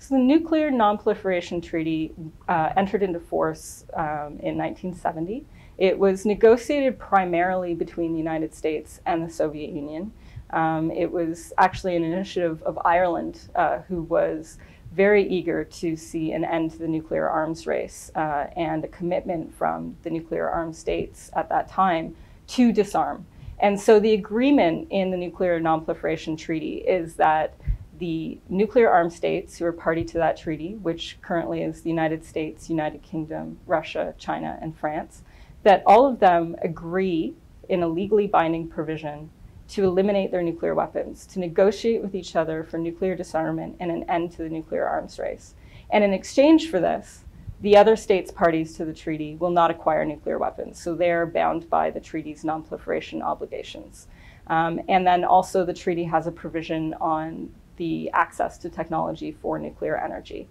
So the Nuclear Nonproliferation Treaty uh, entered into force um, in 1970. It was negotiated primarily between the United States and the Soviet Union. Um, it was actually an initiative of Ireland, uh, who was very eager to see an end to the nuclear arms race uh, and a commitment from the nuclear armed states at that time to disarm. And so the agreement in the Nuclear Nonproliferation Treaty is that the nuclear armed states who are party to that treaty, which currently is the United States, United Kingdom, Russia, China, and France, that all of them agree in a legally binding provision to eliminate their nuclear weapons, to negotiate with each other for nuclear disarmament and an end to the nuclear arms race. And in exchange for this, the other states parties to the treaty will not acquire nuclear weapons, so they're bound by the treaty's nonproliferation obligations. Um, and then also the treaty has a provision on the access to technology for nuclear energy.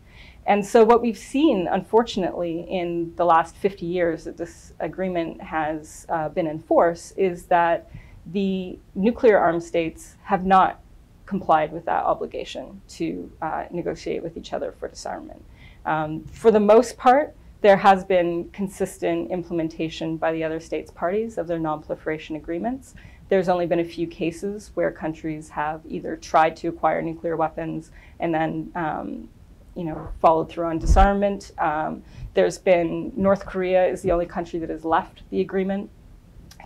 And so what we've seen, unfortunately, in the last 50 years that this agreement has uh, been in force is that the nuclear armed states have not complied with that obligation to uh, negotiate with each other for disarmament. Um, for the most part, there has been consistent implementation by the other states' parties of their nonproliferation agreements. There's only been a few cases where countries have either tried to acquire nuclear weapons and then um, you know, followed through on disarmament. Um, there's been North Korea is the only country that has left the agreement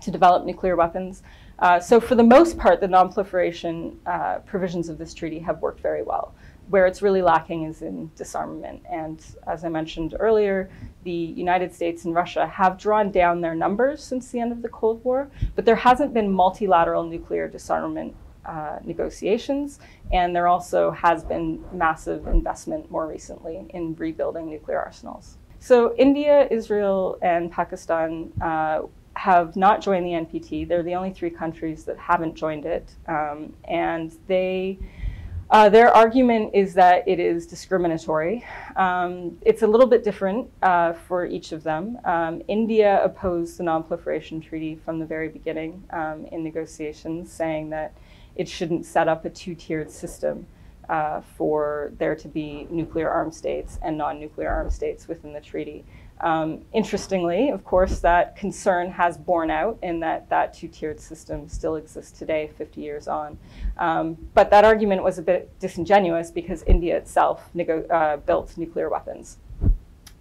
to develop nuclear weapons. Uh, so for the most part, the nonproliferation uh, provisions of this treaty have worked very well. Where it's really lacking is in disarmament. And as I mentioned earlier, the United States and Russia have drawn down their numbers since the end of the Cold War, but there hasn't been multilateral nuclear disarmament uh, negotiations, and there also has been massive investment more recently in rebuilding nuclear arsenals. So India, Israel, and Pakistan uh, have not joined the NPT. They're the only three countries that haven't joined it, um, and they uh, their argument is that it is discriminatory. Um, it's a little bit different uh, for each of them. Um, India opposed the Non-Proliferation Treaty from the very beginning um, in negotiations, saying that it shouldn't set up a two-tiered system uh, for there to be nuclear armed states and non-nuclear armed states within the treaty. Um, interestingly, of course, that concern has borne out in that that two-tiered system still exists today, 50 years on. Um, but that argument was a bit disingenuous because India itself uh, built nuclear weapons,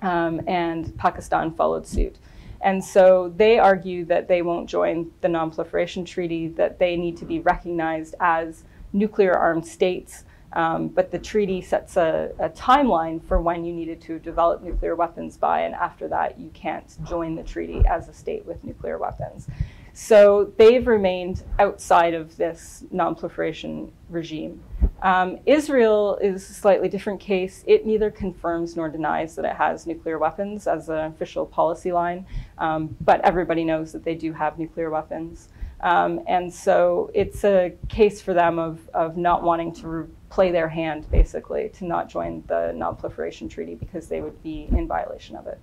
um, and Pakistan followed suit. And so they argue that they won't join the Non-Proliferation Treaty, that they need to be recognized as nuclear armed states um, but the treaty sets a, a, timeline for when you needed to develop nuclear weapons by, and after that, you can't join the treaty as a state with nuclear weapons. So they've remained outside of this non-proliferation regime. Um, Israel is a slightly different case. It neither confirms nor denies that it has nuclear weapons as an official policy line, um, but everybody knows that they do have nuclear weapons. Um, and so it's a case for them of, of not wanting to play their hand, basically, to not join the Non-Proliferation Treaty because they would be in violation of it.